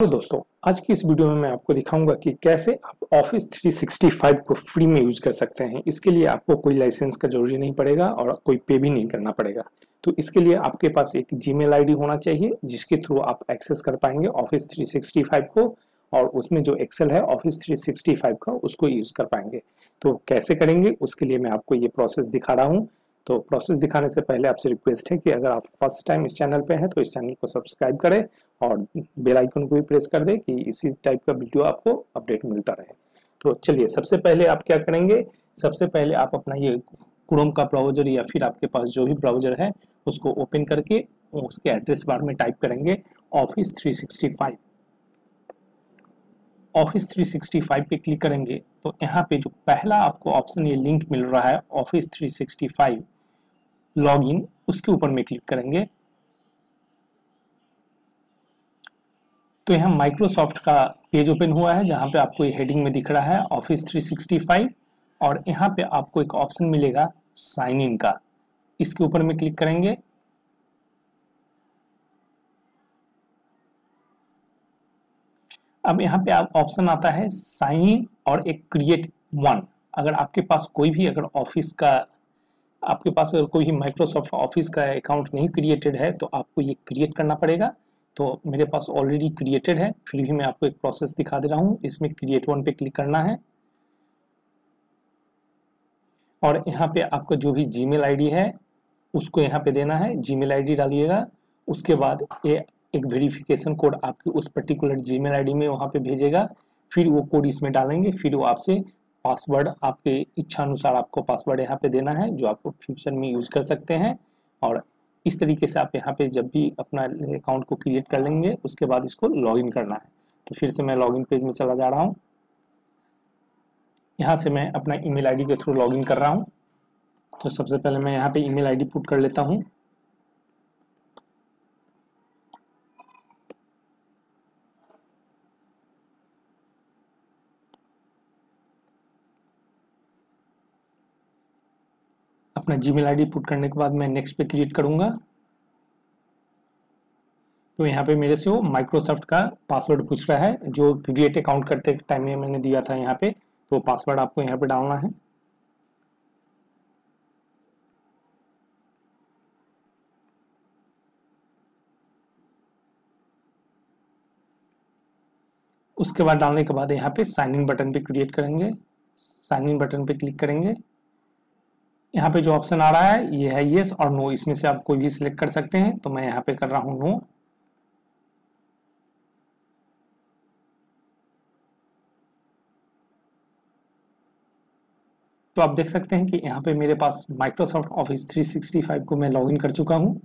तो दोस्तों, आज की इस वीडियो में मैं आपको दिखाऊँगा कि कैसे आप ऑफ़िस 365 को फ्री में यूज़ कर सकते हैं। इसके लिए आपको कोई लाइसेंस का ज़रूरी नहीं पड़ेगा और कोई पे भी नहीं करना पड़ेगा। तो इसके लिए आपके पास एक जीमेल आईडी होना चाहिए, जिसके थ्रू आप एक्सेस कर पाएँगे ऑफ़िस 365 को और उसमें जो एक्सेल है ऑफ़िस 365 का, उसको यूज़ कर पाएँगे। तो कैसे करेंगे, उसके लिए मैं आपको ये प्रोसेस दिखा रहा हूँ। तो प्रोसेस दिखाने से पहले आपसे रिक्वेस्ट है कि अगर आप फ़र्स्ट टाइम इस चैनल पे हैं तो इस चैनल को सब्सक्राइब करें और बेल आइकन को भी प्रेस कर दें कि इसी टाइप का वीडियो आपको अपडेट मिलता रहे। तो चलिए, सबसे पहले आप क्या करेंगे? सबसे पहले आप अपना ये क्रोम का ब्राउज़र या फिर आपके पास जो भी ब्राउज़र है, उसको ओपन करके उसके एड्रेस बार में टाइप करेंगे ऑफ़िस 365 ऑफ़िस 365 पे क्लिक करेंगे तो यहाँ पे जो पहला आपको ऑप्शन ये लिंक मिल रहा है ऑफ़िस 365 लॉगिन उसके ऊपर में क्लिक करेंगे। तो यहाँ माइक्रोसॉफ्ट का पेज ओपन हुआ है, जहाँ पे आपको ये हेडिंग में दिख रहा है ऑफ़िस 365 और यहाँ पे आपको एक ऑप्शन मिलेगा साइन इन का। इसके ऊपर में क्लिक करेंगे। अब यहाँ पे आप ऑप्शन आता है साइन इन और एक क्रिएट वन अगर आपके पास कोई भी अगर ऑफ़िस का आपके पास अगर कोई भी माइक्रोसॉफ्ट ऑफ़िस का अकाउंट नहीं क्रिएटेड है तो आपको ये क्रिएट करना पड़ेगा। तो मेरे पास ऑलरेडी क्रिएटेड है, फिर भी मैं आपको एक प्रोसेस दिखा दे रहा हूँ। इसमें क्रिएट वन पे क्लिक करना है। और यहाँ पे आपका जो भी जीमेल आईडी है, उसको यहाँ पे देना है। जीमेल आईडी डालिएगा। उसके बाद ये एक वेरिफिकेशन कोड आपके उस पर्टिकुलर जीमेल आईडी में वहाँ पे भेजेगा। फिर वो कोड इसमें डालेंगे। फिर वो आपसे पासवर्ड आपके इच्छा अनुसार आपको पासवर्ड यहाँ पे देना है, जो आपको फ्यूचर में यूज़ कर सकते हैं। और इस तरीके से आप यहाँ पे जब भी अपना अकाउंट को क्रिएट कर लेंगे, उसके बाद इसको लॉगिन करना है। तो फिर से मैं लॉगिन पेज में चला जा रहा हूँ। यहाँ से मैं अपना ईमेल आईडी के थ्रू लॉगिन कर रहा हूँ। तो सबसे पहले मैं यहाँ पे ईमेल आईडी पुट कर लेता हूँ। अपना जीमेल आईडी पुट करने के बाद मैं नेक्स्ट पे क्रिएट करूँगा। तो यहाँ पे मेरे से वो माइक्रोसॉफ्ट का पासवर्ड पूछ रहा है, जो क्रिएट अकाउंट करते टाइम में मैंने दिया था यहाँ पे तो पासवर्ड आपको यहाँ पे डालना है। उसके बाद डालने के बाद यहाँ पे साइन इन बटन पे क्रिएट करेंगे। साइन इन बटन पे क्लिक करेंगे। यहाँ पे जो ऑप्शन आ रहा है, ये है येस और नो इसमें से आप कोई भी सिलेक्ट कर सकते हैं तो मैं यहाँ पे कर रहा हूँ नो तो आप देख सकते हैं कि यहाँ पे मेरे पास माइक्रोसॉफ्ट ऑफ़िस 365 को मैं लॉगिन कर चुका हूँ।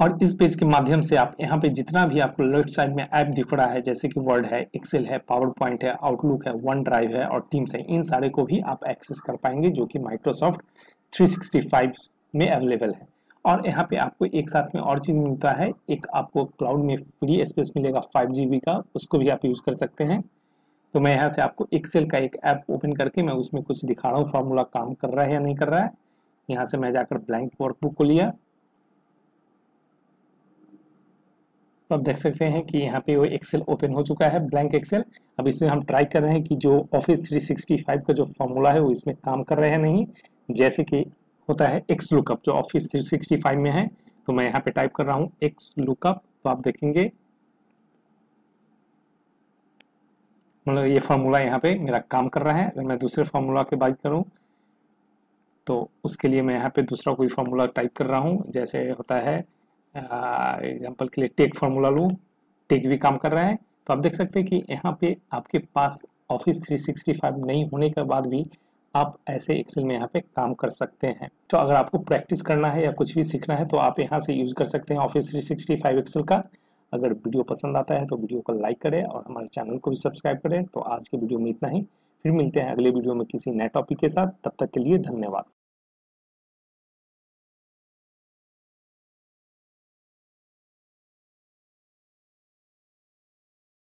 और इस पेज के माध्यम से आप यहाँ पे जितना भी आपको लेफ़्ट साइड में ऐप दिख रहा है, जैसे कि वर्ड है एक्सेल है पावर पॉइंट है आउटलुक है वन ड्राइव है और टीम्स है, इन सारे को भी आप एक्सेस कर पाएँगे, जो कि माइक्रोसॉफ्ट 365 में अवेलेबल है। और यहाँ पे आपको एक साथ में और चीज़ मिलता है। एक आपको क्लाउड में फ्री स्पेस मिलेगा फाइव जी का, उसको भी आप यूज़ कर सकते हैं। तो मैं यहाँ से आपको एक्सेल का एक ऐप ओपन करके मैं उसमें कुछ दिखा रहा हूँ फार्मूला काम कर रहा है या नहीं कर रहा है। यहाँ से मैं जाकर ब्लैंक वर्कबुक को लिया। तो आप देख सकते हैं कि यहाँ पे वो एक्सेल ओपन हो चुका है ब्लैंक एक्सेल अब इसमें हम ट्राई कर रहे हैं कि जो ऑफ़िस 365 का जो फॉर्मूला है, वो इसमें काम कर रहे हैं नहीं। जैसे कि होता है एक्स लुकअप जो ऑफ़िस 365 में है तो मैं यहाँ पे टाइप कर रहा हूँ एक्स लुकअप तो आप देखेंगे मतलब ये फार्मूला यहाँ पे मेरा काम कर रहा है। अगर मैं दूसरे फार्मूला की बात करूँ तो उसके लिए मैं यहाँ पे दूसरा कोई फार्मूला टाइप कर रहा हूँ। जैसे होता है एग्ज़ाम्पल के लिए टेक फार्मूला लूँ टेक भी काम कर रहा है। तो आप देख सकते हैं कि यहाँ पे आपके पास ऑफ़िस 365 नहीं होने के बाद भी आप ऐसे एक्सेल में यहाँ पे काम कर सकते हैं। तो अगर आपको प्रैक्टिस करना है या कुछ भी सीखना है तो आप यहाँ से यूज़ कर सकते हैं ऑफ़िस 365 एक्सेल का। अगर वीडियो पसंद आता है तो वीडियो को लाइक करें और हमारे चैनल को भी सब्सक्राइब करें। तो आज के वीडियो में इतना ही। फिर मिलते हैं अगले वीडियो में किसी नए टॉपिक के साथ। तब तक के लिए धन्यवाद।